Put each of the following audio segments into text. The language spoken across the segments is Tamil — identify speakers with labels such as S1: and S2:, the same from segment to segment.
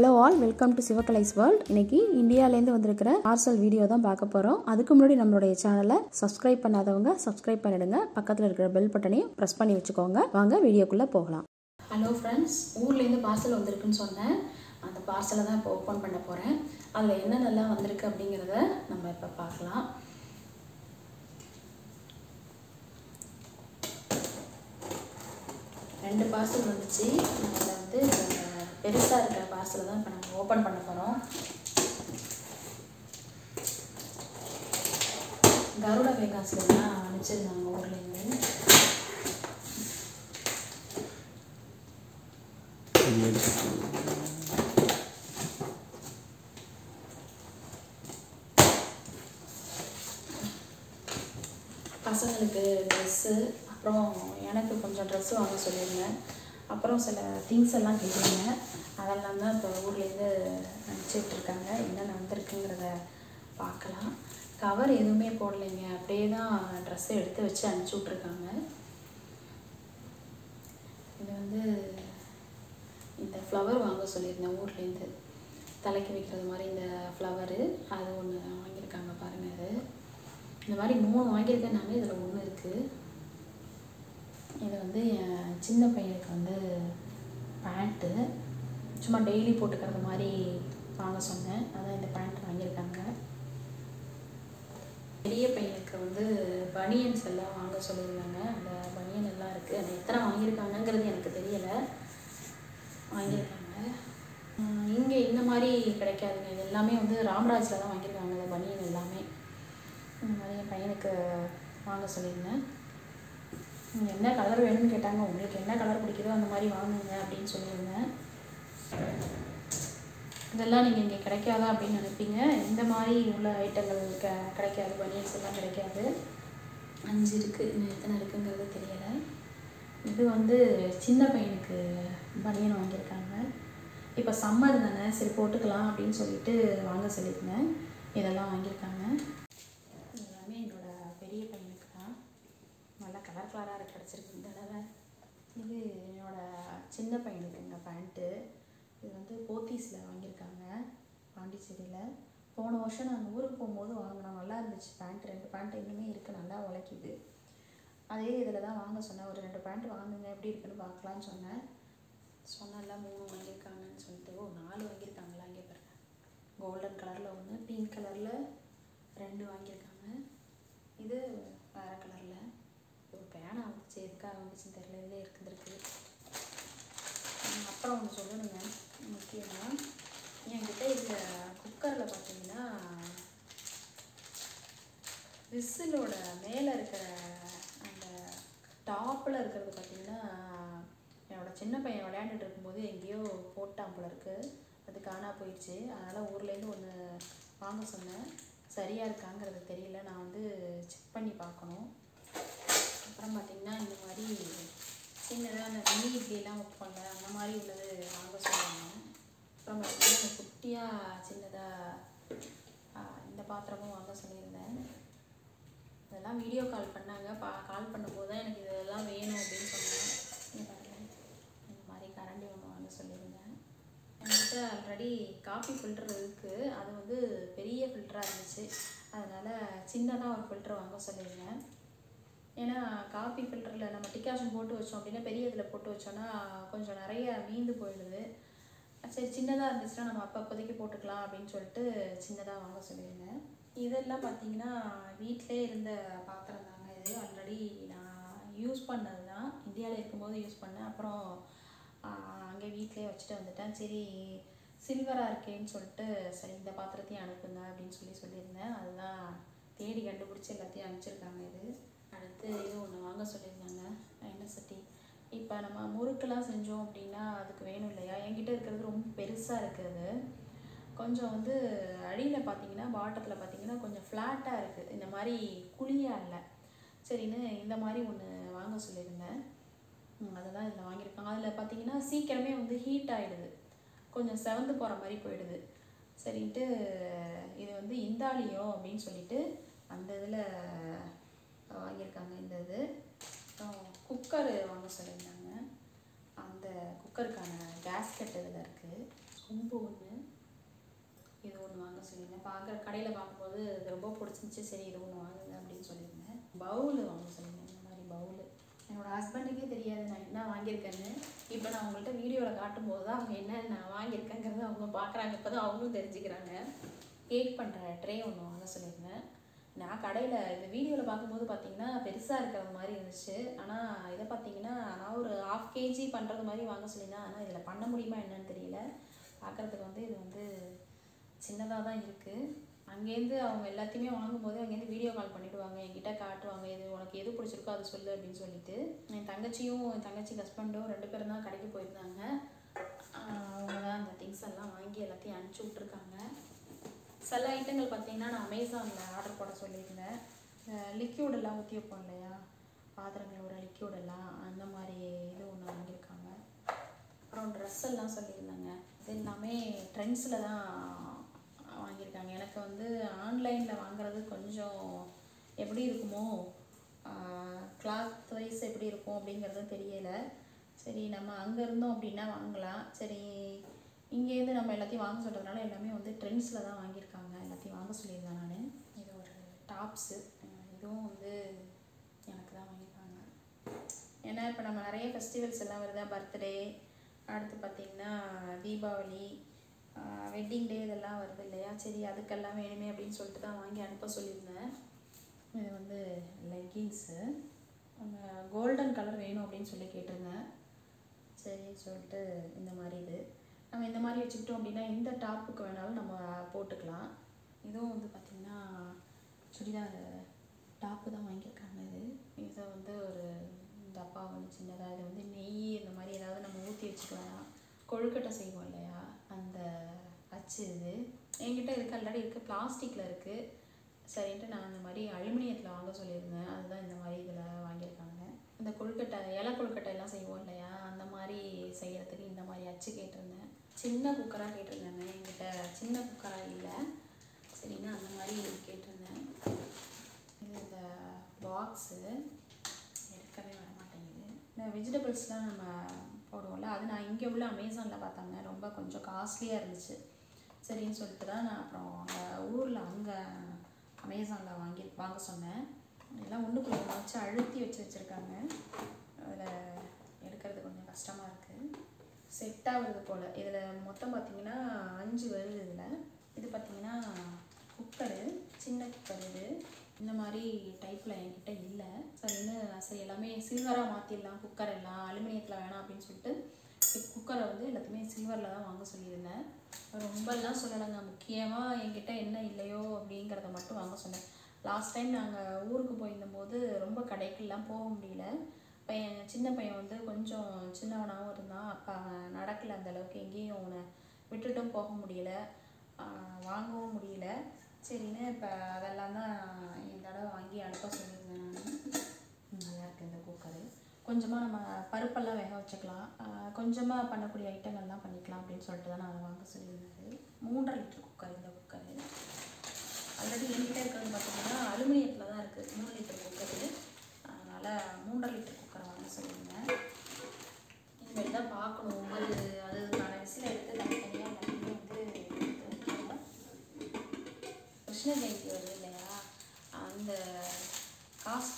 S1: Hello all welcome to Sivakalai's world இன்னைக்கு இந்தியாவிலேருந்து வந்திருக்கிற பார்சல் வீடியோ தான் பார்க்க போகிறோம் அதுக்கு முன்னாடி நம்மளுடைய சேனலை சப்ஸ்கிரைப் பண்ணாதவங்க சப்ஸ்கிரைப் பண்ணிடுங்க. பக்கத்தில் இருக்கிற பெல் பட்டனையும் ப்ரெஸ் பண்ணி வச்சுக்கோங்க. வாங்க வீடியோக்குள்ளே போகலாம். ஹலோ ஃப்ரெண்ட்ஸ் ஊர்லேருந்து பார்சல் வந்திருக்குன்னு சொன்னேன். அந்த பார்சலை தான் இப்போ ஓப்பன் பண்ண போகிறேன் அதில் என்னென்னலாம் வந்திருக்கு அப்படிங்கிறத நம்ம இப்போ பார்க்கலாம். ரெண்டு பார்சல் வந்துச்சு. அதில் வந்து பெருசாக இருக்கிற பார்சலை தான் இப்போ நம்ம ஓப்பன் பண்ண போகிறோம் கருட வேகாஸில் அனுப்பிச்சிருந்தாங்க ஊர்லேருந்து பசங்களுக்கு ட்ரெஸ்ஸு அப்புறம் எனக்கு கொஞ்சம் ட்ரெஸ்ஸு வாங்க சொல்லியிருந்தேன். அப்புறம் சில திங்ஸ் எல்லாம் கேட்டிருந்தேன். அதெல்லாம் தான் இப்போ ஊர்லேருந்து அனுப்பிச்சி என்ன என்னென்ன வந்திருக்குங்கிறத பார்க்கலாம். கவர் எதுவுமே போடலைங்க. அப்படியே தான் ட்ரெஸ்ஸை எடுத்து வச்சு அனுப்பிச்சி விட்ருக்காங்க இது வந்து இந்த ஃப்ளவர் வாங்க சொல்லியிருந்தேன் ஊர்லேருந்து. தலைக்கு வைக்கிறது மாதிரி இந்த ஃப்ளவரு அது ஒன்று வாங்கியிருக்காங்க பாருங்கள் அது. இந்த மாதிரி மூணு வாங்கியிருக்கேன் இதில் ஒன்று இருக்குது இது வந்து என் சின்ன பையனுக்கு வந்து பேண்ட்டு சும்மா டெய்லி போட்டுக்கிறது மாதிரி வாங்க சொன்னேன். அதான் இந்த பேண்ட் வாங்கியிருக்காங்க. பெரிய பையனுக்கு வந்து பனியன்ஸ் எல்லாம் வாங்க சொல்லியிருந்தாங்க. அந்த பனியன் எல்லாம் இருக்குது அது எத்தனை வாங்கியிருக்காங்கங்கிறது எனக்கு தெரியலை. வாங்கியிருக்காங்க. இங்கே இந்த மாதிரி கிடைக்காதுங்க. இது எல்லாமே வந்து ராமராஜில் தான் வாங்கியிருக்காங்க இந்த பனியன் எல்லாமே. இந்த மாதிரி என் பையனுக்கு வாங்க சொல்லியிருந்தேன். என்ன கலர் வேணும்னு கேட்டாங்க. உங்களுக்கு என்ன கலர் பிடிக்குதோ அந்த மாதிரி வாங்குங்க அப்படின்னு சொல்லியிருந்தேன். இதெல்லாம் நீங்கள் இங்கே கிடைக்காதா அப்படின்னு நினைப்பீங்க. இந்த மாதிரி உள்ள ஐட்டங்கள் க கிடைக்காது. பனியன்ஸ் எல்லாம் கிடைக்காது. அஞ்சு இருக்குது இன்னும் எத்தனை இருக்குங்கிறது தெரியலை. இது வந்து சின்ன பையனுக்கு பனியன் வாங்கியிருக்காங்க. இப்போ சம்மர் தானே. சரி போட்டுக்கலாம் அப்படின்னு சொல்லிட்டு வாங்க சொல்லியிருந்தேன். இதெல்லாம் வாங்கியிருக்காங்க. எல்லாமே என்னோட பெரிய பையனுக்கு தான். நல்லா கலர் கலராக கிடச்சிருக்கு இந்த தடவை. இது என்னோடய சின்ன பையனுக்குங்க பேண்ட்டு இது வந்து போத்தீஸில் வாங்கியிருக்காங்க பாண்டிச்சேரியில். போன வருஷம் நாங்கள் ஊருக்கு போகும்போது வாங்கினோம். நல்லா இருந்துச்சு. பேண்ட் ரெண்டு பேண்ட் இன்னுமே இருக்குது நல்லா உழைக்குது. அதே இதில் தான் வாங்க சொன்னேன். ஒரு ரெண்டு பேண்ட் வாங்குங்க. எப்படி இருக்குன்னு பார்க்கலான்னு சொன்னேன். சொன்னல மூணு வாங்கியிருக்காங்கன்னு சொல்லிட்டு. ஓ நாலு வாங்கியிருக்காங்களா? இங்கே பாருங்க. கோல்டன் கலரில் ஒன்று பிங்க் கலரில் ரெண்டு வாங்கியிருக்காங்க. இது வேறு கலரில் ஒரு பேனா வந்துச்சு எதுக்காக வந்துச்சுன்னு தெரியல. இதில் இருக்குது அப்புறம் ஒன்று சொல்லணுங்க முக்கியமாக என்கிட்ட இருக்க குக்கரில் பார்த்தீங்கன்னா விசிலோட மேலே இருக்கிற அந்த டாப்பில் இருக்கிறது பார்த்தீங்கன்னா என்னோடய சின்ன பையன் விளையாண்டுட்டு இருக்கும்போது எங்கேயோ போட்டான் போல இருக்குது அது காணா போயிடுச்சு அதனால் ஊர்லேருந்து ஒன்று வாங்க சொன்னேன். சரியாக இருக்காங்கிறது தெரியல. நான் வந்து செக் பண்ணி பார்க்கணும். அப்புறம் பார்த்திங்கன்னா இந்த மாதிரி சின்னதாக அந்த மினி இட்லிலாம் வைப்பாங்க அந்த மாதிரி உள்ளது வாங்க சொல்லுவாங்க. அப்புறம் பார்த்திங்கன்னா குட்டியாக சின்னதாக இந்த பாத்திரமும் வாங்க சொல்லியிருந்தேன். இதெல்லாம் வீடியோ கால் பண்ணாங்க. பா கால் பண்ணும்போது தான் எனக்கு இதெல்லாம் வேணும் அப்படின்னு சொன்னாங்க. இந்த மாதிரி கரண்டி ஒன்று வாங்க சொல்லியிருந்தேன். என்கிட்ட ஆல்ரெடி காஃபி ஃபில்டர் இருக்குது அது வந்து பெரிய ஃபில்டராக இருந்துச்சு. அதனால் சின்னதாக ஒரு ஃபில்டர் வாங்க சொல்லியிருந்தேன். ஏன்னா காஃபி ஃபில்டரில் நம்ம டிகாஷன் போட்டு வச்சோம் அப்படின்னா பெரிய இதில் போட்டு வச்சோன்னா கொஞ்சம் நிறைய மீந்து போயிடுது. சரி சின்னதாக இருந்துச்சுன்னா நம்ம அப்போ அப்போதைக்கு போட்டுக்கலாம் அப்படின்னு சொல்லிட்டு சின்னதாக வாங்க சொல்லியிருந்தேன். இதெல்லாம் பார்த்தீங்கன்னா வீட்டிலே இருந்த பாத்திரம் தாங்க இது. ஆல்ரெடி நான் யூஸ் பண்ணது தான் இந்தியாவில் இருக்கும்போது யூஸ் பண்ணேன். அப்புறம் அங்கே வீட்டிலே வச்சுட்டு வந்துட்டேன். சரி சில்வராக இருக்கேன்னு சொல்லிட்டு சரி இந்த பாத்திரத்தையும் அனுப்புங்க அப்படின்னு சொல்லி சொல்லியிருந்தேன். அதுதான் தேடி கண்டுபிடிச்சி எல்லாத்தையும் அனுப்பிச்சிருக்காங்க இது. அடுத்து இது ஒன்று வாங்க சொல்லியிருந்தாங்க எண்ணெய் சட்டி. இப்போ நம்ம முறுக்கெல்லாம் செஞ்சோம் அப்படின்னா அதுக்கு வேணும் இல்லையா? என்கிட்ட இருக்கிறது ரொம்ப பெருசாக இருக்குது கொஞ்சம் வந்து அடியில் பார்த்தீங்கன்னா பாட்டத்தில் பார்த்தீங்கன்னா கொஞ்சம் ஃப்ளாட்டாக இருக்குது இந்த மாதிரி குழியாக இல்லை. சரின்னு இந்த மாதிரி ஒன்று வாங்க சொல்லியிருந்தேன். அதுதான் இதில் வாங்கியிருக்காங்க. அதில் பார்த்தீங்கன்னா சீக்கிரமே வந்து ஹீட் ஆகிடுது கொஞ்சம் செவந்து போகிற மாதிரி போயிடுது. சரின்ட்டு இது வந்து இந்தாலியோ அப்படின்னு சொல்லிட்டு அந்த இதில் வாங்கியிருக்காங்க இந்த இது. அப்புறம் குக்கர் வாங்க சொல்லியிருந்தாங்க. அந்த குக்கருக்கான கேஸ்கட் இதில் இருக்குது கொம்பு ஒன்று இது ஒன்று வாங்க சொல்லியிருந்தேன். பார்க்குற கடையில் பார்க்கும்போது இது ரொம்ப பிடிச்சிருந்துச்சி. சரி இது ஒன்று வாங்குங்க அப்படின்னு சொல்லியிருந்தேன். பவுல் வாங்க சொல்லியிருந்தேன். இந்த மாதிரி பவுல் என்னோடய ஹஸ்பண்டுக்கே தெரியாது நான் என்ன வாங்கியிருக்கேன்னு. இப்போ நான் அவங்கள்ட்ட வீடியோவில் காட்டும்போது தான் அவங்க என்ன நான் வாங்கியிருக்கேங்கிறத அவங்க பார்க்குறாங்க. இப்போ தான் அவங்களும் தெரிஞ்சுக்கிறாங்க. கேக் பண்ணுற ட்ரே ஒன்று வாங்க சொல்லியிருந்தேன். நான் கடையில் இந்த வீடியோவில் பார்க்கும்போது பார்த்தீங்கன்னா பெருசாக இருக்கிற மாதிரி இருந்துச்சு. ஆனால் இதை பார்த்தீங்கன்னா நான் ஒரு ஆஃப் கேஜி பண்ணுறது மாதிரி வாங்க சொல்லியிருந்தேன். ஆனால் இதில் பண்ண முடியுமா என்னன்னு தெரியல. பார்க்குறதுக்கு வந்து இது வந்து சின்னதாக தான் இருக்குது அங்கேருந்து அவங்க எல்லாத்தையுமே வாங்கும்போது அங்கேருந்து வீடியோ கால் பண்ணிவிடுவாங்க என்கிட்ட காட்டுவாங்க இது உனக்கு எது பிடிச்சிருக்கோ அதை சொல்லு அப்படின்னு சொல்லிட்டு. என் தங்கச்சியும் என் தங்கச்சி ஹஸ்பண்டும் ரெண்டு பேரும் தான் கடைக்கு போயிருந்தாங்க. அவங்க தான் அந்த திங்ஸ் எல்லாம் வாங்கி எல்லாத்தையும் அனுப்பிச்சி விட்ருக்காங்க சில ஐட்டங்கள் பார்த்தீங்கன்னா நான் அமேசானில் ஆர்டர் போட சொல்லியிருந்தேன். லிக்யூடெல்லாம் ஊற்றி வைப்போம் இல்லையா? பாத்திரங்களோட லிக்யூடெல்லாம் அந்த மாதிரி இது ஒன்று வாங்கியிருக்காங்க. அப்புறம் ட்ரெஸ் எல்லாம் சொல்லியிருந்தாங்க. இது எல்லாமே ட்ரெண்ட்ஸில் தான் வாங்கியிருக்காங்க. எனக்கு வந்து ஆன்லைனில் வாங்குறது கொஞ்சம் எப்படி இருக்குமோ கிளாத் வைஸ் எப்படி இருக்கும் அப்படிங்கிறது தெரியலை. சரி நம்ம அங்கே இருந்தோம் அப்படின்னா வாங்கலாம். சரி இங்கேருந்து நம்ம எல்லாத்தையும் வாங்க சொல்கிறதுனால எல்லாமே வந்து ட்ரெண்ட்ஸில் தான் வாங்கியிருக்காங்க. எல்லாத்தையும் வாங்க சொல்லியிருந்தேன் நான். இது ஒரு டாப்ஸு இதுவும் வந்து எனக்கு தான் வாங்கியிருக்காங்க. ஏன்னா இப்போ நம்ம நிறைய ஃபெஸ்டிவல்ஸ் எல்லாம் வருதா? பர்த்டே அடுத்து பார்த்திங்கன்னா தீபாவளி வெட்டிங் டே இதெல்லாம் வருது இல்லையா? சரி அதுக்கெல்லாம் வேணுமே அப்படின்னு சொல்லிட்டு தான் வாங்கி அனுப்ப சொல்லியிருந்தேன். இது வந்து லெக்கின்ஸு கோல்டன் கலர் வேணும் அப்படின்னு சொல்லி கேட்டிருந்தேன். சரின்னு சொல்லிட்டு இந்த மாதிரி இது. நம்ம இந்த மாதிரி வச்சுக்கிட்டோம் அப்படின்னா எந்த டாப்புக்கு வேணாலும் நம்ம போட்டுக்கலாம். இதுவும் வந்து பார்த்திங்கன்னா சுடிதார் டாப்பு தான் வாங்கியிருக்காங்க இது. இதை வந்து ஒரு டப்பா வந்து சின்னதாக இது வந்து நெய் இந்த மாதிரி ஏதாவது நம்ம ஊற்றி வச்சுக்கலாம். கொழுக்கட்டை செய்வோம் இல்லையா? அந்த அச்சு இது. என்கிட்ட இருக்குது ஆல்ரெடி இருக்குது பிளாஸ்டிக்கில் இருக்குது சரின்ட்டு நான் இந்த மாதிரி அலுமினியத்தில் வாங்க சொல்லியிருந்தேன். அதுதான் இந்த மாதிரி இதில் வாங்கியிருக்காங்க. இந்த கொழுக்கட்டை இலை கொழுக்கட்டை எல்லாம் செய்வோம் இல்லையா? அந்த மாதிரி செய்கிறதுக்கு இந்த மாதிரி அச்சு கேட்டிருந்தேன். சின்ன குக்கராக கேட்டிருந்தேங்க. என்கிட்ட சின்ன குக்கராக இல்லை. சரின்னா அந்த மாதிரி கேட்டிருந்தேன். இது இந்த பாக்ஸு. எடுக்கவே வர மாட்டேங்குது. இந்த வெஜிடபிள்ஸ்லாம் நம்ம போடுவோம்ல அது நான் இங்கே உள்ள அமேசானில் பார்த்தாங்க. ரொம்ப கொஞ்சம் காஸ்ட்லியாக இருந்துச்சு. சரின்னு சொல்லிட்டு தான் நான் அப்புறம் அங்கே ஊரில் அங்கே அமேசானில் வாங்கி வாங்க சொன்னேன். எல்லாம் ஒன்றுக்குள்ள ஒன்று வச்சு அழுத்தி வச்சு வச்சுருக்காங்க. அதில் எடுக்கிறது கொஞ்சம் கஷ்டமாக இருக்குது செட் ஆகுது போல். இதில் மொத்தம் பார்த்திங்கன்னா அஞ்சு வருது இதில். இது பார்த்தீங்கன்னா குக்கரு சின்ன குக்கர் இது. இந்த மாதிரி டைப்பில் என்கிட்ட இல்லை. சரின்னு சரி எல்லாமே சில்வராக மாற்றிடலாம் குக்கர் எல்லாம் அலுமினியத்தில் வேணாம் அப்படின்னு சொல்லிட்டு குக்கரை வந்து எல்லாத்தையுமே சில்வரில் தான் வாங்க சொல்லியிருந்தேன். ரொம்பலாம் சொல்லலைங்க. முக்கியமாக என்கிட்ட என்ன இல்லையோ அப்படிங்கிறத மட்டும் வாங்க சொன்னேன். லாஸ்ட் டைம் நாங்கள் ஊருக்கு போயிருந்தபோது ரொம்ப கடைக்கெல்லாம் போக முடியல. பையன் சின்ன பையன் வந்து கொஞ்சம் சின்னவனாகவும் இருந்தான். அப்போ நடக்கல அந்த அளவுக்கு. எங்கேயும் அவனை விட்டுட்டும் போக முடியல. வாங்கவும் முடியல. சரின்னு இப்போ அதெல்லாம் தான் இந்த தடவை வாங்கி அனுப்ப சொல்லியிருந்தேன் நான். நல்லா இந்த குக்கரு கொஞ்சமாக நம்ம பருப்பெல்லாம் வேக வச்சுக்கலாம். கொஞ்சமாக பண்ணக்கூடிய ஐட்டங்கள்லாம் பண்ணிக்கலாம் அப்படின்னு சொல்லிட்டு தான் நான் அதை வாங்க சொல்லியிருந்தது. மூன்றரை லிட்டர் குக்கர் இந்த குக்கரு ஆல்ரெடி என்கிட்ட இருக்கிறது பார்த்தீங்கன்னா அலுமினியத்தில் தான் இருக்குது மூணு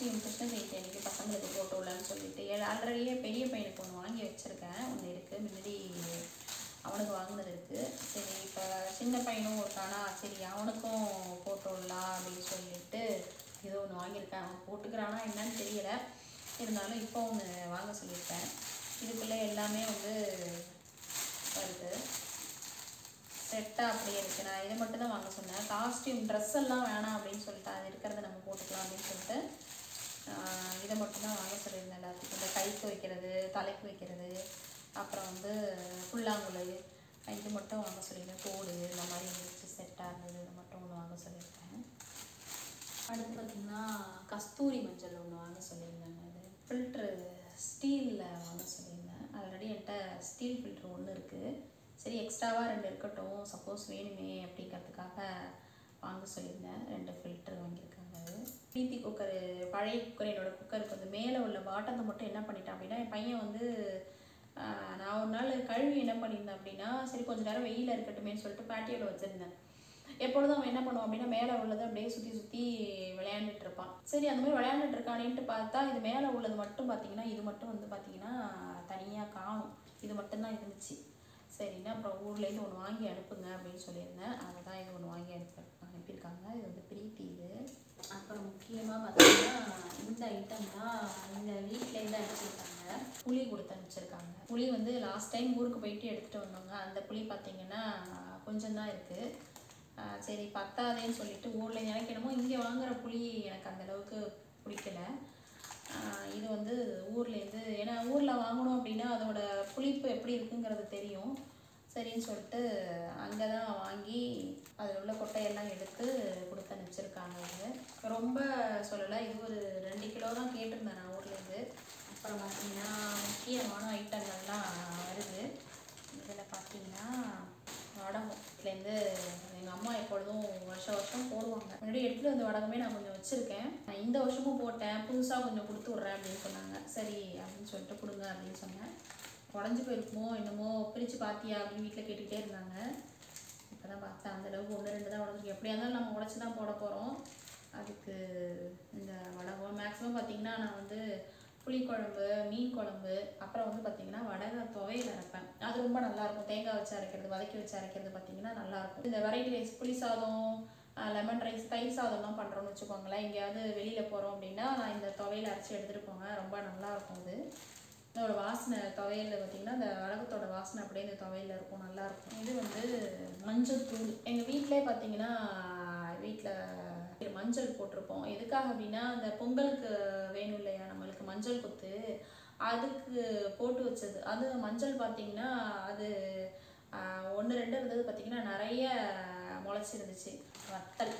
S1: ஃபஸ்ட்டு கிருஷ்ண ஜெயந்தி அன்றைக்கி பசங்களுக்கு போட்டு விடலான்னு சொல்லிட்டு ஆல்ரெடியே பெரிய பையனுக்கு ஒன்று வாங்கி வச்சுருக்கேன். ஒன்று இருக்குது முன்னாடி அவனுக்கு வாங்கினது இருக்குது சரி இப்போ சின்ன பையனும் இருக்கானா சரி அவனுக்கும் போட்டு விடலாம் அப்படின்னு சொல்லிட்டு ஏதோ ஒன்று வாங்கியிருக்கேன். அவன் போட்டுக்கிறானா என்னன்னு தெரியலை. இருந்தாலும் இப்போ ஒன்று வாங்க சொல்லியிருக்கேன். இதுக்குள்ளே எல்லாமே வந்து வருது. செட்டாக அப்படியே இருக்குது நான் இதை மட்டும் தான் வாங்க சொன்னேன். காஸ்ட்யூம் ட்ரெஸ் எல்லாம் வேணாம் அப்படின்னு சொல்லிட்டு அது இருக்கிறத நம்ம போட்டுக்கலாம் அப்படின்னு சொல்லிட்டு இதை மட்டும் தான் வாங்க சொல்லியிருந்தேன் எல்லாத்துக்கும். இந்த கைக்கு வைக்கிறது தலைக்கு வைக்கிறது அப்புறம் வந்து புல்லாங்குழல் இது மட்டும் வாங்க சொல்லியிருந்தேன். தோடு இந்த மாதிரி இருந்துச்சு செட்டாக இருந்தது இதை மட்டும் ஒன்று வாங்க சொல்லியிருக்கேன் அடுத்து பார்த்திங்கன்னா கஸ்தூரி மஞ்சள் ஒன்று வாங்க சொல்லியிருந்தேங்க அது ஃபில்ட்ரு ஸ்டீலில் வாங்க சொல்லியிருந்தேன். ஆல்ரெடி என்கிட்ட ஸ்டீல் ஃபில்ட்ரு ஒன்று இருக்குது சரி எக்ஸ்ட்ராவாக ரெண்டு இருக்கட்டும். சப்போஸ் வேணுமே அப்படிங்கிறதுக்காக வாங்க சொல்லியிருந்தேன். ரெண்டு ஃபில்ட்ரு வாங்கியிருக்கேன். பிபி குக்கரு பழைய குக்கர் என்னோடய குக்கருக்கு வந்து மேலே உள்ள பாட்டத்தை மட்டும் என்ன பண்ணிட்டேன் அப்படின்னா என் பையன் வந்து நான் ஒரு நாள் கழுவி என்ன பண்ணியிருந்தேன் அப்படின்னா சரி கொஞ்ச நேரம் வெயிலில் இருக்கட்டுமேன்னு சொல்லிட்டு பேட்டியோவில் வச்சுருந்தேன். எப்பொழுதும் அவன் என்ன பண்ணுவான் அப்படின்னா மேலே உள்ளதை அப்படியே சுற்றி சுற்றி விளையாண்டுட்டு இருப்பான். சரி அந்த மாதிரி விளையாண்டுட்டு இருக்கானேன்ட்டு பார்த்தா இது மேலே உள்ளது மட்டும் பார்த்தீங்கன்னா இது மட்டும் வந்து பார்த்தீங்கன்னா தனியாக காணும். இது மட்டும்தான் இருந்துச்சு. சரின்னா அப்புறம் ஊர்லேருந்து ஒன்று வாங்கி அனுப்புங்க அப்படின்னு சொல்லியிருந்தேன். அதை தான் இது ஒன்று வாங்கி அனுப்ப அனுப்பியிருக்காங்க. இது வந்து பிரீத்தி இது. அப்புறம் முக்கியமாக பார்த்தீங்கன்னா இந்த ஐட்டம் தான் இந்த வீட்டிலேருந்து அனுப்பிச்சிருக்காங்க. புளி கொடுத்து அனுப்பிச்சிருக்காங்க. புளி வந்து லாஸ்ட் டைம் ஊருக்கு போயிட்டு எடுத்துகிட்டு வந்தோங்க அந்த புளி பார்த்தீங்கன்னா கொஞ்சம் தான் இருக்குது சரி பத்தாதேன்னு சொல்லிட்டு ஊரில் எனக்கு என்னமோ இங்கே வாங்குற புளி எனக்கு அந்த அளவுக்கு பிடிக்கல. இது வந்து ஊர்லேருந்து ஏன்னா ஊரில் வாங்கணும் அப்படின்னா அதோட புளிப்பு எப்படி இருக்குங்கிறது தெரியும். சரின்னு சொல்லிட்டு அங்கே தான் வாங்கி அதில் உள்ள கொட்டையெல்லாம் எடுத்து கொடுத்து அனுப்பிச்சிருக்காங்க அவங்க. ரொம்ப சொல்லலை இது ஒரு ரெண்டு கிலோ தான் கேட்டிருந்தேன் நான் ஊர்லேருந்து. அப்புறம் பார்த்தீங்கன்னா முக்கியமான ஐட்டங்கள்லாம் வருது. இதில் பார்த்தீங்கன்னா வடகத்துலேருந்து எங்கள் அம்மா எப்பொழுதும் வருஷம் வருஷம் போடுவாங்க. முன்னாடி எடுத்துகிட்டு வந்த வடகமே நான் கொஞ்சம் வச்சுருக்கேன். நான் இந்த வருஷமும் போட்டேன் புதுசாக கொஞ்சம் கொடுத்து விட்றேன் அப்படின்னு சொன்னாங்க. சரி அப்படின்னு சொல்லிட்டு கொடுங்க அப்படின்னு சொன்னேன். உடஞ்சி போயிருக்குமோ என்னமோ பிரித்து பார்த்தியா அப்படின்னு வீட்டில் கேட்டுக்கிட்டே இருந்தாங்க. இப்போ தான் பார்த்தேன் அந்தளவுக்கு ஒன்று ரெண்டு தான் உடஞ்சிருக்கு எப்படியா இருந்தாலும் நம்ம உடச்சி தான் போட போகிறோம் அதுக்கு இந்த வடகம் மேக்ஸிமம் பார்த்தீங்கன்னா நான் வந்து புளிக்குழம்பு மீன் குழம்பு அப்புறம் வந்து பார்த்தீங்கன்னா வடகை துவையில் அரைப்பேன். அது ரொம்ப நல்லாயிருக்கும். தேங்காய் வச்சு அரைக்கிறது வதக்கி வச்சு அரைக்கிறது பார்த்தீங்கன்னா நல்லாயிருக்கும். இந்த வெரைட்டி ரைஸ் புளி சாதம் லெமன் ரைஸ் தயிர் சாதம்லாம் பண்ணுறோம்னு வச்சுக்கோங்களேன். எங்கேயாவது வெளியில் போகிறோம் அப்படின்னா நான் இந்த துவையில் அரைச்சி எடுத்துகிட்டு போவேன். ரொம்ப நல்லாயிருக்கும் அது. வாசனை துவையலில் பார்த்தீங்கன்னா அந்த அழகத்தோட வாசனை அப்படியே இந்த துவையலில் இருக்கும் நல்லா இருக்கும். இது வந்து மஞ்சள் தூள். எங்கள் வீட்டிலே பார்த்தீங்கன்னா வீட்டில் மஞ்சள் போட்டிருப்போம். எதுக்காக அப்படின்னா அந்த பொங்கலுக்கு வேணும் இல்லையா நம்மளுக்கு மஞ்சள் கொத்து. அதுக்கு போட்டு வச்சது. அது மஞ்சள் பார்த்தீங்கன்னா அது ஒன்று ரெண்டு இருந்தது பார்த்தீங்கன்னா நிறைய முளைச்சிருந்துச்சு. வத்தல்.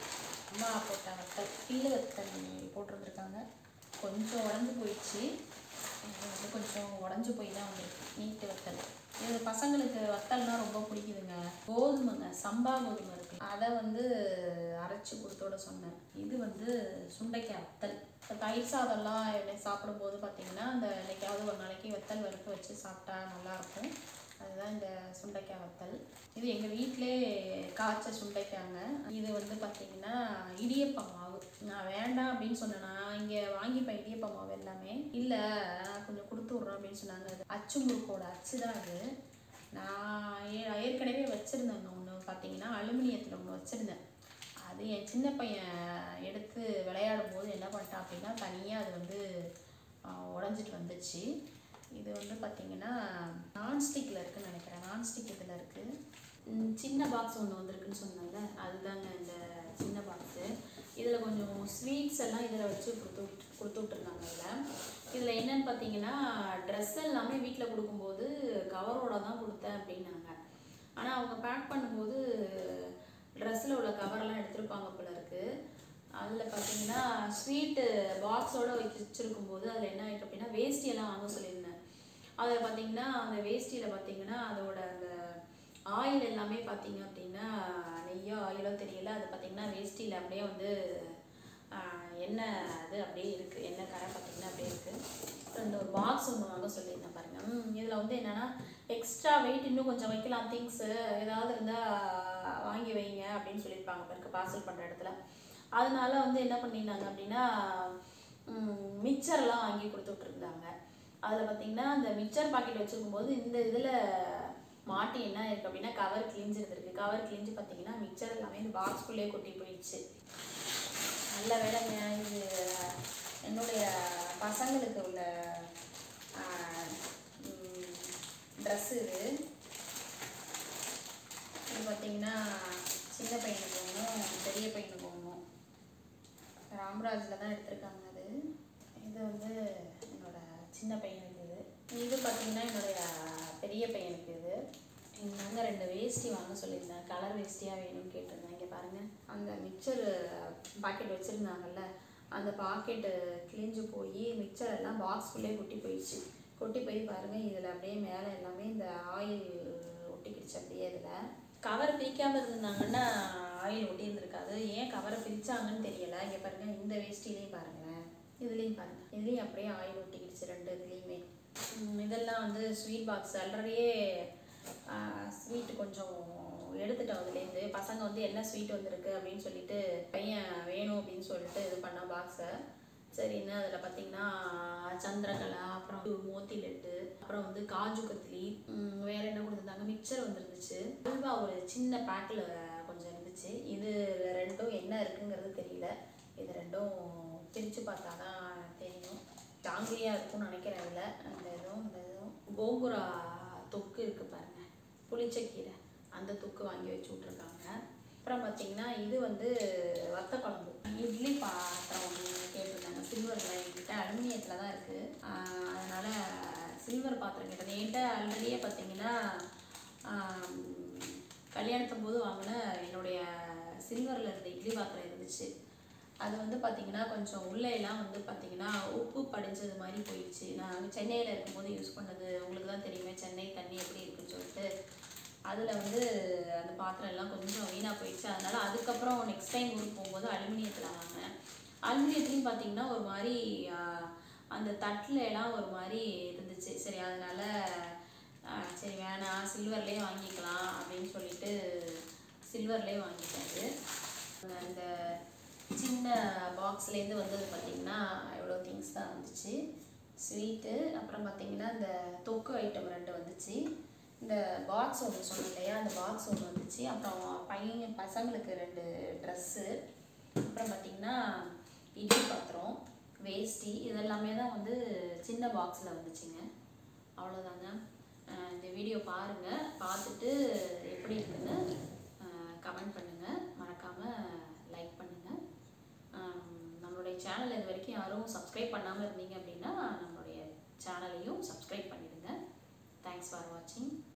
S1: அம்மா போட்ட வத்தல். கீழே வத்தல் போட்டிருந்துருக்காங்க. கொஞ்சம் உடஞ்சி போயிடுச்சு. இது வந்து கொஞ்சம் உடஞ்சி போய் தான் வந்திருக்கு நீட்டு வத்தல். இது பசங்களுக்கு வத்தல்னால் ரொம்ப பிடிக்குதுங்க. கோதுமைங்க சம்பா கோதுமை இருக்கு. அதை வந்து அரைச்சி கொடுத்தோட சொன்னேன். இது வந்து சுண்டைக்காய் வத்தல். இப்போ தயிர் சாதம்லாம் என்னை சாப்பிடும்போது பார்த்தீங்கன்னா அந்த என்னைக்காவது ஒரு நாளைக்கு வத்தல் வறுத்து வச்சு சாப்பிட்டா நல்லாயிருக்கும் அதுதான் இந்த சுண்டைக்காய் வத்தல். இது எங்கள் வீட்டிலே காய்ச்ச சுண்டைக்காங்க. இது வந்து பார்த்தீங்கன்னா இடியப்ப மாவு. நான் வேண்டாம் அப்படின்னு சொன்னேன். நான் இங்கே வாங்கிப்பேன் இடியப்ப மாவு எல்லாமே. இல்லை கொஞ்சம் கொடுத்து விட்றோம் அப்படின்னு சொன்னாங்க. அது அச்சு முறுக்கோட அச்சு தான் அது. நான் ஏ- ஏற்கனவே வச்சுருந்தேங்க ஒன்று பார்த்தீங்கன்னா அலுமினியத்தில் ஒன்று வச்சுருந்தேன். அது என் சின்ன பையன் எடுத்து விளையாடும் போது என்ன பண்ணிட்டான் அப்படின்னா தனியாக அது வந்து உடஞ்சிட்டு வந்துச்சு. இது வந்து பார்த்தீங்கன்னா நான்ஸ்டிக்கில் இருக்குன்னு நினைக்கிறேன். நான்ஸ்டிக் இதில் இருக்குது சின்ன பாக்ஸ் ஒன்று வந்திருக்குன்னு சொன்னாங்க அதுதாங்க இந்த சின்ன பாக்ஸு இதில் கொஞ்சம் ஸ்வீட்ஸ் எல்லாம் இதில் வச்சு கொடுத்து கொடுத்து விட்ருந்தாங்க இதில். இதில் என்னென்னு பார்த்தீங்கன்னா ட்ரெஸ் எல்லாமே வீட்டில் கொடுக்கும்போது கவரோட தான் கொடுத்தேன் அப்படின்னாங்க. ஆனால் அவங்க பேக் பண்ணும்போது ட்ரெஸ்ஸில் உள்ள கவரெல்லாம் எடுத்திருப்பாங்க போல இருக்குது அதில் பார்த்தீங்கன்னா ஸ்வீட்டு பாக்ஸோட வச்சு வச்சுருக்கும்போது அதில் என்ன ஆயிட்டு அப்படின்னா வேஸ்டியெல்லாம் வாங்க சொல்லியிருந்தேன் அதில் பார்த்தீங்கன்னா அந்த வேஷ்டியில் பார்த்தீங்கன்னா அதோட அந்த ஆயில் எல்லாமே பார்த்தீங்க அப்படின்னா நெய்யோ ஆயிலோ தெரியல. அது பார்த்தீங்கன்னா வேஷ்டியில் அப்படியே வந்து என்ன எண்ணெய் அது அப்படியே இருக்குது எண்ணெய் கரை பார்த்தீங்கன்னா அப்படியே இருக்குது அந்த இந்த ஒரு பாக்ஸ் ஒன்று வாங்க சொல்லியிருந்தேன் பாருங்க. இதில் வந்து என்னென்னா எக்ஸ்ட்ரா வெயிட் இன்னும் கொஞ்சம் வைக்கலாம். திங்ஸு ஏதாவது இருந்தால் வாங்கி வைங்க அப்படின்னு சொல்லியிருப்பாங்க பாருங்க பார்சல் பண்ணுற இடத்துல. அதனால வந்து என்ன பண்ணியிருந்தாங்க அப்படின்னா மிக்சர்லாம் வாங்கி கொடுத்து விட்ருந்தாங்க அதில் பார்த்தீங்கன்னா அந்த மிக்சர் பாக்கெட் வச்சுருக்கும் போது இந்த இதில் மாட்டி என்ன இருக்குது அப்படின்னா கவர் கிழிஞ்சிருந்துருக்கு கவர் கிழிஞ்சு பார்த்தீங்கன்னா மிக்சர் எல்லாமே இந்த பாக்ஸ்குள்ளேயே கொட்டி போயிடுச்சு. நல்ல வேலைங்க இது என்னுடைய பசங்களுக்கு உள்ள ட்ரெஸ்ஸு இது. இது பார்த்தீங்கன்னா சின்ன பையனுக்கு ஒன்றும் பெரிய பையனுக்கு ஒன்றும் ராம்ராஜில் தான் எடுத்திருக்காங்க அது. இது வந்து சின்ன பையனுக்கு இது. இது பார்த்தீங்கன்னா என்னுடைய பெரிய பையனுக்கு இது. இந்தாங்க ரெண்டு வேஷ்டி வாங்க சொல்லியிருந்தேன் கலர் வேஷ்டியாக வேணும்னு கேட்டிருந்தேன் இங்கே பாருங்கள் அந்த மிக்சர் பாக்கெட் வச்சுருந்தாங்கல்ல. அந்த பாக்கெட்டு கிழிஞ்சு போய் மிக்சர் எல்லாம் பாக்ஸ்குள்ளே கொட்டி போயிடுச்சு. கொட்டி போய் பாருங்கள் இதில் அப்படியே மேலே எல்லாமே இந்த ஆயில் ஒட்டிக்கிடுச்சு அப்படியே இதில். கவர் பிரிக்காமல் இருந்திருந்தாங்கன்னா ஆயில் ஒட்டி இருந்திருக்காது ஏன் கவரை பிரிச்சாங்கன்னு தெரியலை. இங்கே பாருங்கள் இந்த வேஷ்டிலையும் பாருங்களேன். இதுலேயும் பாருங்கள் இதுலேயும் அப்படியே ஆயில் ஒட்டிக்கிடுச்சு ரெண்டு இதுலேயுமே. இதெல்லாம் வந்து ஸ்வீட் பாக்ஸ் ஆல்ரெடியே ஸ்வீட்டு கொஞ்சம் எடுத்துட்டோம் அதுலேருந்து பசங்க வந்து என்ன ஸ்வீட் வந்திருக்கு அப்படின்னு சொல்லிட்டு பையன் வேணும் அப்படின்னு சொல்லிட்டு இது பண்ண பாக்ஸை சரின்னு அதில் பார்த்தீங்கன்னா சந்திரகலா அப்புறம் மோத்தி லட்டு அப்புறம் வந்து காஜு கத்லி வேறு வேற என்ன கொடுத்துருந்தாங்க? மிக்சர் வந்துருந்துச்சு. அல்வா ஒரு சின்ன பேக்கில் கொஞ்சம் இருந்துச்சு. இது ரெண்டும் என்ன இருக்குங்கிறது தெரியல. இது ரெண்டும் பிரித்து பார்த்தா தான் தெரியும். ஜாங்கிரியாக இருக்கும்னு நினைக்கிறேன் அதில். அந்த இதுவும் அந்த இதுவும். கோகுரா தொக்கு இருக்குது பாருங்கள் புளிச்சக்கீரை. அந்த தொக்கு வாங்கி வச்சு விட்ருக்காங்க அப்புறம் பார்த்தீங்கன்னா இது வந்து வத்த குழம்பு. இட்லி பாத்திரம் ஒன்று கேட்டிருந்தாங்க. சில்வரில் என்கிட்ட. அலுமினியத்தில் தான் இருக்குது அதனால் சில்வர் பாத்திரம் கேட்டது என்கிட்ட ஆல்ரெடியே பார்த்தீங்கன்னா கல்யாணத்தும் போது வாங்கின என்னுடைய சில்வரில் இருந்த இட்லி பாத்திரம் இருந்துச்சு. அது வந்து பார்த்தீங்கன்னா கொஞ்சம் உள்ளேலாம் வந்து பார்த்தீங்கன்னா உப்பு படிஞ்சது மாதிரி போயிடுச்சு. நான் சென்னையில் இருக்கும்போது யூஸ் பண்ணது உங்களுக்கு தான் தெரியுமே சென்னை தண்ணி எப்படி இருக்குன்னு சொல்லிட்டு. அதில் வந்து அந்த பாத்திரம் எல்லாம் கொஞ்சம் வீணாக போயிடுச்சு. அதனால் அதுக்கப்புறம் நெக்ஸ்ட் டைம் ஊருக்கு போகும்போது அலுமினியத்தில் வாங்கினேன். அலுமினியத்துலேயும் பார்த்தீங்கன்னா ஒரு மாதிரி அந்த தட்டில் எல்லாம் ஒரு மாதிரி இருந்துச்சு. சரி அதனால் சரி வேணாம் சில்வர்லேயே வாங்கிக்கலாம் அப்படின்னு சொல்லிட்டு சில்வர்லேயே வாங்கிட்டாரு அந்த சின்ன பாக்ஸ்லேருந்து வந்தது பார்த்தீங்கன்னா எவ்வளோ திங்ஸ் தான் வந்துச்சு. ஸ்வீட்டு அப்புறம் பார்த்தீங்கன்னா இந்த தொக்கு ஐட்டம் ரெண்டு வந்துச்சு. இந்த பாக்ஸ் ஒன்று சொன்னேன் இல்லையா? அந்த பாக்ஸ் ஒன்று வந்துச்சு. அப்புறம் பையன் பசங்களுக்கு ரெண்டு ட்ரெஸ்ஸு அப்புறம் பார்த்தீங்கன்னா இட்லி பாத்திரம் வேஷ்டி இதெல்லாமே தான் வந்து சின்ன பாக்ஸில் வந்துச்சுங்க. அவ்வளோதாங்க இந்த வீடியோ பாருங்கள் பார்த்துட்டு எப்படி இருக்குன்னு கமெண்ட் பண்ணுங்கள் மறக்காமல் சேனல் இது வரைக்கும் யாரும் சப்ஸ்கிரைப் பண்ணாமல் இருந்தீங்க அப்படின்னா நம்மளுடைய சேனலையும் சப்ஸ்கிரைப் பண்ணிவிடுங்க தேங்க்ஸ் ஃபார் வாட்சிங்